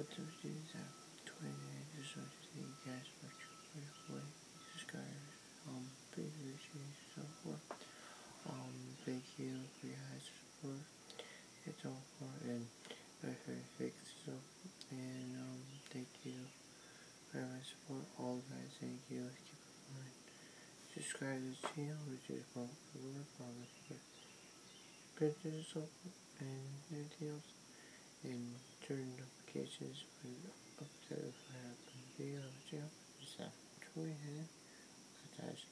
what the is that 20 minutes or so to see you guys much way subscribers, um, big. Um, you for. It's all for and very fix so and um thank you for my support all guys thank you keep in mind subscribe to the channel which is about the on the pictures and anything else and turn notifications cases will observe have the object that we have attached